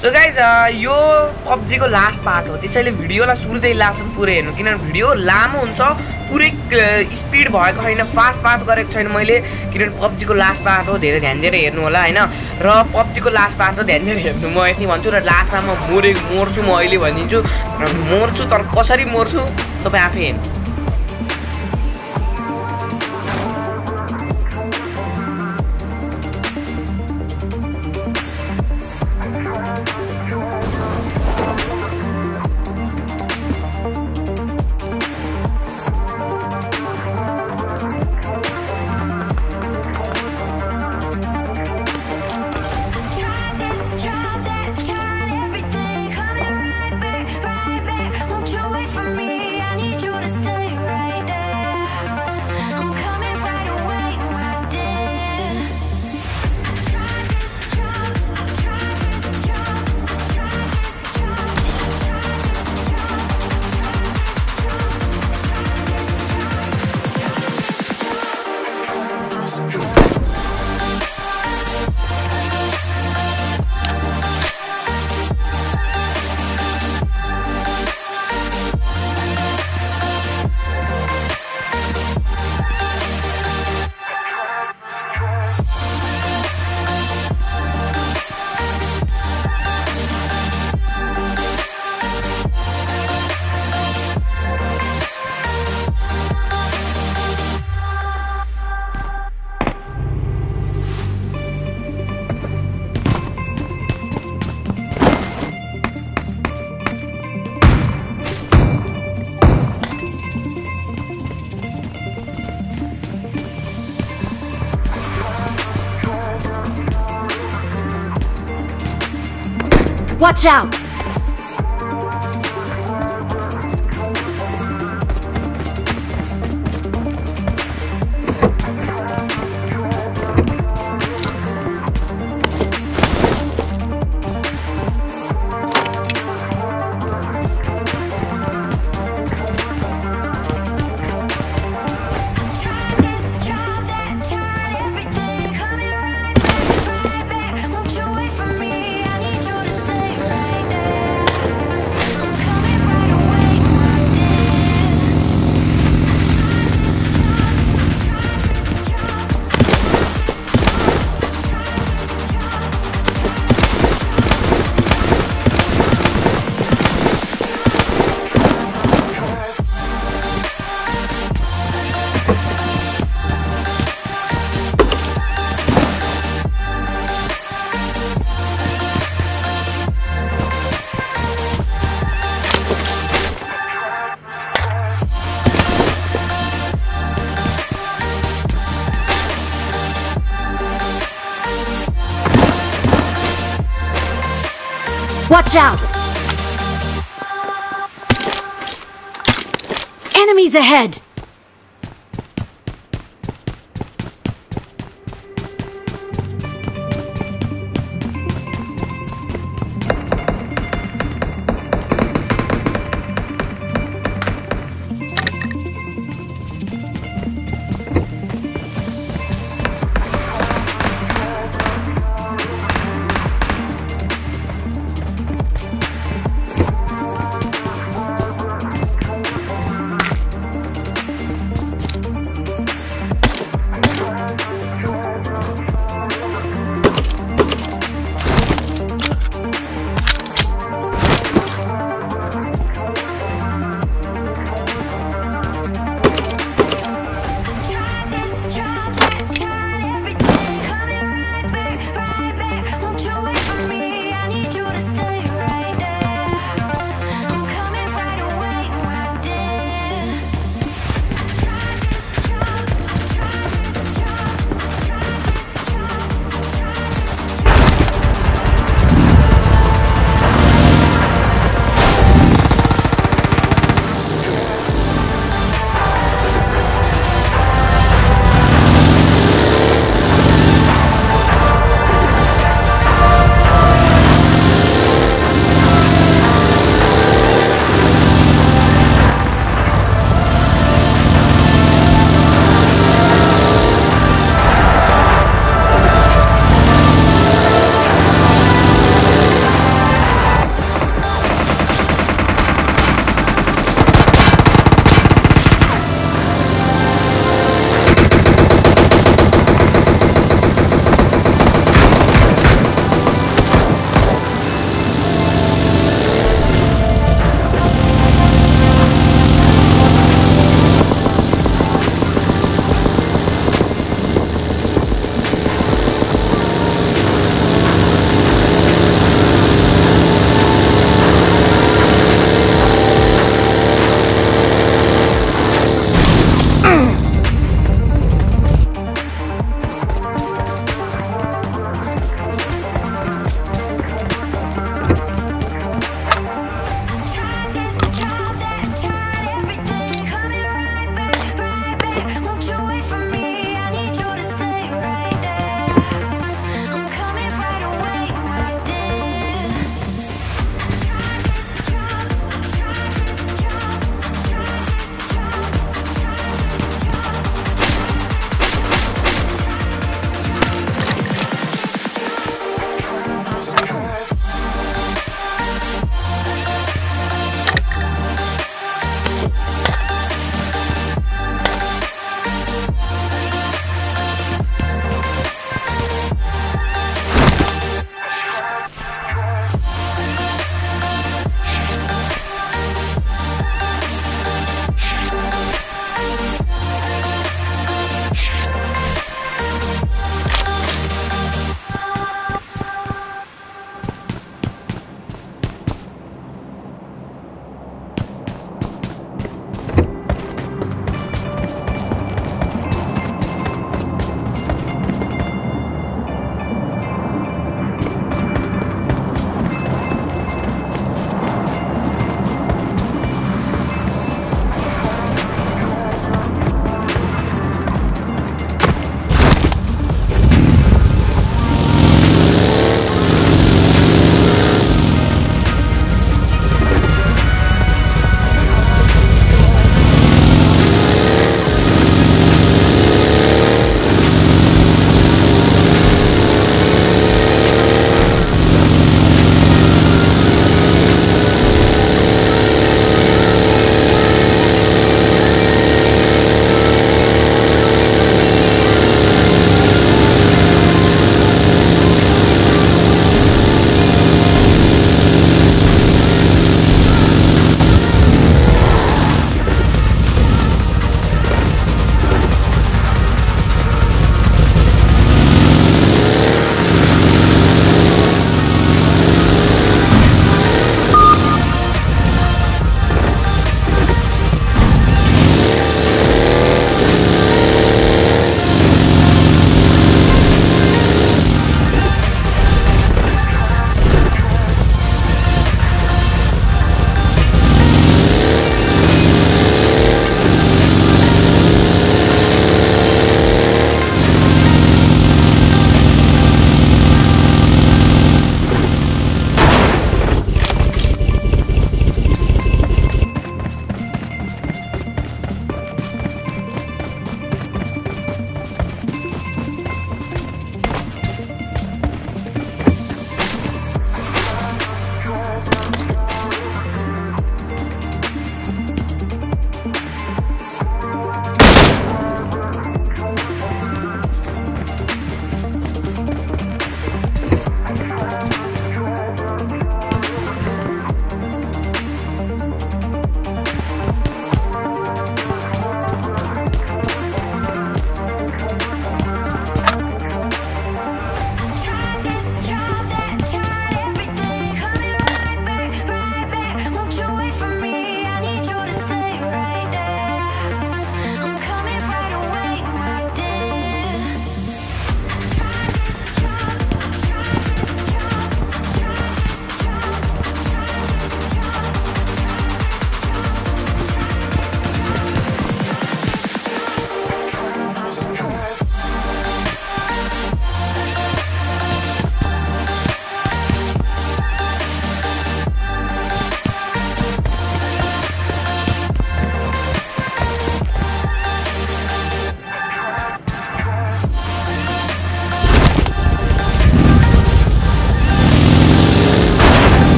So guys यो पब्जीको last part हो। त्यसैले भिडियोलाई सुरुदेखि लास्टसम्म पुरै हेर्नु। किनभने भिडियो लामो हुन्छ पुरै स्पिड भएको छैन फास्ट फास्ट गरेको छैन मैले। किनभने पब्जीको लास्ट पार्ट हो धेरै ध्यान दिएर हेर्नु होला होइन? र पब्जीको लास्ट पार्ट हो ध्यान दिएर हेर्नु म यति भन्छु र लास्टमा म मोरे मर्छु म अहिले भनिदिन्छु। मर्छु तर कसरी मर्छु तपाईँ आफै हेर्नु। Watch out! Watch out! Enemies ahead!